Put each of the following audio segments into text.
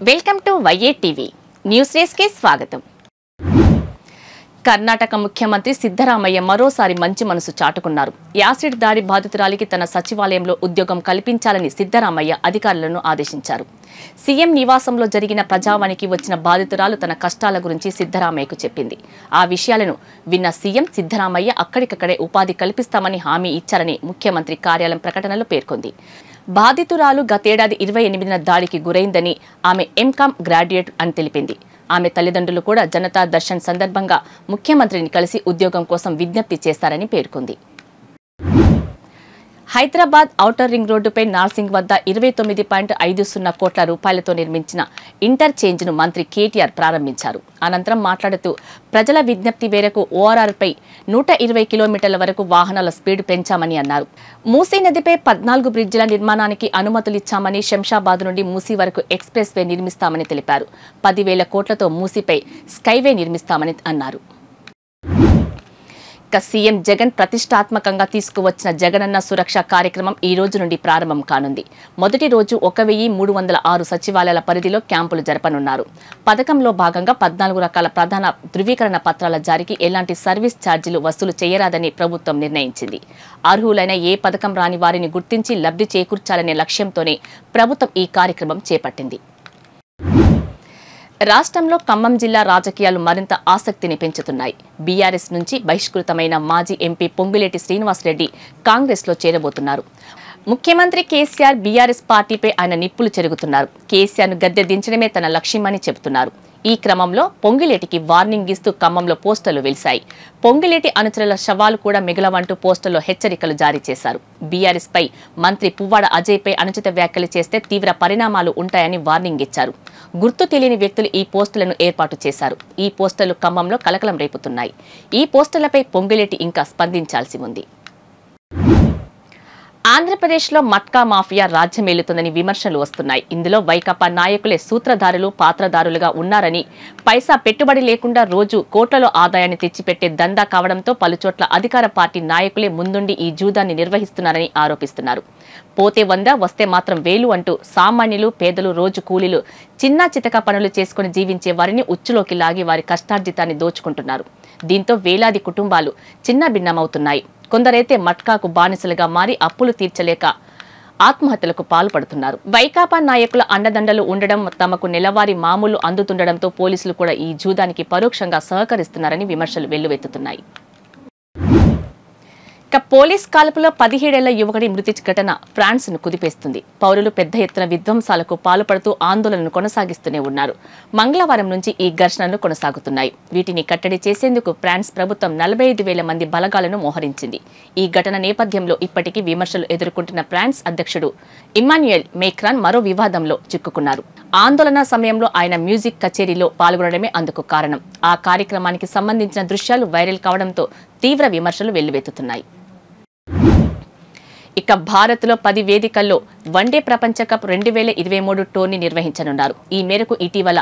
Welcome to YA TV. News డెస్క్కి స్వాగతం. కర్ణాటక ముఖ్యమంత్రి సిద్ధరామయ్య మరోసారి మంచి మనసు చాటుకున్నారు. యాసిడ్ దాడి బాధితురాలికి తన సచివాలయంలో ఉద్యోగం కల్పించాలని సిద్ధరామయ్య అధికారులను ఆదేశించారు. సీఎం నివాసంలో జరిగిన ప్రజావానికి వచ్చిన బాధితురాలు తన కష్టాల గురించి సిద్ధరామయ్యకు చెప్పింది. ఆ విషయాలను విన్న సీఎం సిద్ధరామయ్య అక్కడికక్కడే ఉపాధి కల్పిస్తామని హామీ ఇచ్చారని ముఖ్యమంత్రి కార్యాలయం ప్రకటనలో పేర్కొంది. బాధితురాలు గతేడాది ఇరవై ఎనిమిదిన దాడికి గురైందని ఆమె ఎంకామ్ గ్రాడ్యుయేట్ అని తెలిపింది. ఆమె తల్లిదండ్రులు కూడా జనతా దర్శన్ సందర్భంగా ముఖ్యమంత్రిని కలిసి ఉద్యోగం కోసం విజ్ఞప్తి చేశారని పేర్కొంది. హైదరాబాద్ ఔటర్ రింగ్ రోడ్డుపై నార్సింగ్ వద్ద ఇరవై తొమ్మిది పాయింట్ ఐదు సున్నా కోట్ల రూపాయలతో నిర్మించిన ఇంటర్చేంజ్ను మంత్రి కేటీఆర్ ప్రారంభించారు. అనంతరం మాట్లాడుతూ ప్రజల విజ్ఞప్తి మేరకు ఓఆర్ఆర్పై నూట ఇరవై కిలోమీటర్ల వరకు వాహనాల స్పీడ్ పెంచామని అన్నారు. మూసీ నదిపై పద్నాలుగు బ్రిడ్జిల నిర్మాణానికి అనుమతులిచ్చామని శంషాబాద్ నుండి మూసీ వరకు ఎక్స్ప్రెస్ వే నిర్మిస్తామని తెలిపారు. పదివేల కోట్లతో మూసీపై స్కైవే నిర్మిస్తామని అన్నారు. ఇక సీఎం జగన్ ప్రతిష్టాత్మకంగా తీసుకువచ్చిన జగనన్న సురక్ష కార్యక్రమం ఈ రోజు నుండి ప్రారంభం కానుంది. మొదటి రోజు ఒక వెయ్యి మూడు వందల ఆరు సచివాలయాల పరిధిలో క్యాంపులు జరపనున్నారు. పథకంలో భాగంగా పద్నాలుగు రకాల ప్రధాన ధృవీకరణ పత్రాల జారీకి ఎలాంటి సర్వీస్ ఛార్జీలు వసూలు చేయరాదని ప్రభుత్వం నిర్ణయించింది. అర్హులైన ఏ పథకం రాని వారిని గుర్తించి లబ్ధి చేకూర్చాలనే లక్ష్యంతోనే ప్రభుత్వం ఈ కార్యక్రమం చేపట్టింది. రాష్ట్రంలో ఖమ్మం జిల్లా రాజకీయాలు మరింత ఆసక్తిని పెంచుతున్నాయి. బీఆర్ఎస్ నుంచి బహిష్కృతమైన మాజీ ఎంపీ పొంగులేటి శ్రీనివాసరెడ్డి కాంగ్రెస్లో చేరబోతున్నారు. ముఖ్యమంత్రి కేసీఆర్ బీఆర్ఎస్ పార్టీపై ఆయన నిప్పులు చెరుగుతున్నారు. కేసీఆర్ను గద్దె దించడమే తన లక్ష్యమని చెబుతున్నారు. ఈ క్రమంలో పొంగిలేటికి వార్నింగ్ ఇస్తూ ఖమ్మంలో పోస్టర్లు వెలిశాయి. పొంగిలేటి అనుచరుల శవాలు కూడా మిగలవంటూ పోస్టర్లో హెచ్చరికలు జారీ చేశారు. బీఆర్ఎస్ పై మంత్రి పువ్వాడ అజయ్ పై అనుచిత వ్యాఖ్యలు చేస్తే తీవ్ర పరిణామాలు ఉంటాయని వార్నింగ్ ఇచ్చారు. గుర్తు తెలియని వ్యక్తులు ఈ పోస్టులను ఏర్పాటు చేశారు. ఈ పోస్టర్లు ఖమ్మంలో కలకలం రేపుతున్నాయి. ఈ పోస్టర్లపై పొంగిలేటి ఇంకా స్పందించాల్సి ఉంది. ఆంధ్రప్రదేశ్లో మట్కా మాఫియా రాజ్యమేలుతుందని విమర్శలు వస్తున్నాయి. ఇందులో వైకాపా నాయకులే సూత్రధారులు పాత్రధారులుగా ఉన్నారని పైసా పెట్టుబడి లేకుండా రోజు కోట్లలో ఆదాయాన్ని తెచ్చిపెట్టే దందా కావడంతో పలుచోట్ల అధికార పార్టీ నాయకులే ముందుండి ఈ జూదాన్ని నిర్వహిస్తున్నారని ఆరోపిస్తున్నారు. పోతే వంద వస్తే మాత్రం వేలు అంటూ సామాన్యులు పేదలు రోజు కూలీలు చిన్న చితక పనులు చేసుకుని జీవించే వారిని ఉచ్చులోకి లాగి వారి కష్టార్జితాన్ని దోచుకుంటున్నారు. దీంతో వేలాది కుటుంబాలు చిన్న భిన్నమవుతున్నాయి కొందరైతే మట్కాకు బానిసలుగా మారి అప్పులు తీర్చలేక ఆత్మహత్యలకు పాల్పడుతున్నారు. వైకాపా నాయకుల అండదండలు ఉండడం తమకు నెలవారీ మామూలు అందుతుండడంతో పోలీసులు కూడా ఈ జూదానికి పరోక్షంగా సహకరిస్తున్నారని విమర్శలు వెల్లువెత్తుతున్నాయి. ఇక పోలీస్ కాల్పులో పదిహేడేళ్ళ యువకుడి మృతి ఘటన ఫ్రాన్స్ను కుదిపేస్తుంది. పౌరులు పెద్ద ఎత్తున విధ్వంసాలకు పాల్పడుతూ ఆందోళనను కొనసాగిస్తూనే ఉన్నారు. మంగళవారం నుంచి ఈ ఘర్షణలు కొనసాగుతున్నాయి. వీటిని కట్టడి చేసేందుకు ఫ్రాన్స్ ప్రభుత్వం నలభై ఐదు వేల మంది బలగాలను మోహరించింది. ఈ ఘటన నేపథ్యంలో ఇప్పటికీ విమర్శలు ఎదుర్కొంటున్న ఫ్రాన్స్ అధ్యక్షుడు ఇమ్మాన్యుయల్ మేక్రాన్ మరో వివాదంలో చిక్కుకున్నారు. ఆందోళన సమయంలో ఆయన మ్యూజిక్ కచేరీలో పాల్గొనడమే అందుకు కారణం. ఆ కార్యక్రమానికి సంబంధించిన దృశ్యాలు వైరల్ కావడంతో తీవ్ర విమర్శలు వెల్లువెత్తుతున్నాయి. ఇక భారత్లో పది వేదికల్లో వన్డే ప్రపంచ కప్ రెండు వేల ఇరవై మూడు టోర్నీ నిర్వహించనున్నారు. ఈ మేరకు ఇటీవల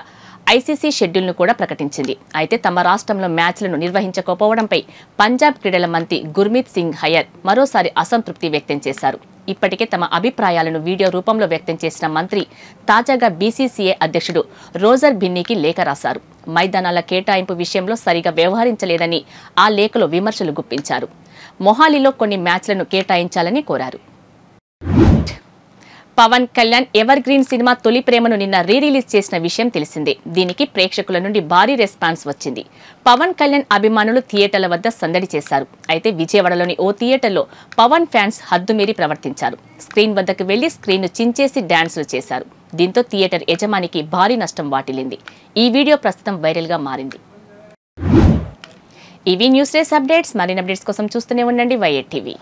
ఐసీసీ షెడ్యూల్ను కూడా ప్రకటించింది. అయితే తమ రాష్ట్రంలో మ్యాచ్లను నిర్వహించకపోవడంపై పంజాబ్ క్రీడల మంత్రి గుర్మీత్ సింగ్ హయర్ మరోసారి అసంతృప్తి వ్యక్తం చేశారు. ఇప్పటికే తమ అభిప్రాయాలను వీడియో రూపంలో వ్యక్తం చేసిన మంత్రి తాజాగా బీసీసీఏ అధ్యక్షుడు రోజర్ బిన్నీకి లేఖ రాశారు. మైదానాల కేటాయింపు విషయంలో సరిగా వ్యవహరించలేదని ఆ లేఖలో విమర్శలు గుప్పించారు. మొహాలీలో కొన్ని మ్యాచ్లను కేటాయించాలని కోరారు. Pawan Kalyan evergreen cinema తొలి ప్రేమను నిన్న రీ రిలీజ్ చేసిన విషయం తెలిసిందే. దీనికి ప్రేక్షకుల నుండి భారీ రెస్పాన్స్ వచ్చింది. పవన్ కళ్యాణ్ అభిమానులు థియేటర్ల వద్ద సందడి చేశారు. అయితే విజయవాడలోని ఓ థియేటర్లో పవన్ ఫ్యాన్స్ హద్దుమీరి ప్రవర్తించారు. స్క్రీన్ వద్దకు వెళ్ళి స్క్రీన్ను చించేసి డాన్సులు చేశారు. దీంతో థియేటర్ యజమానికి భారీ నష్టం వాటిల్లింది. ఈ వీడియో ప్రస్తుతం వైరల్గా మారింది. ఇవి న్యూస్ డేస్ అప్డేట్స్ మరిన్ని అప్డేట్స్ కోసం చూస్తూనే ఉండండి వైఎట్ టీవీ.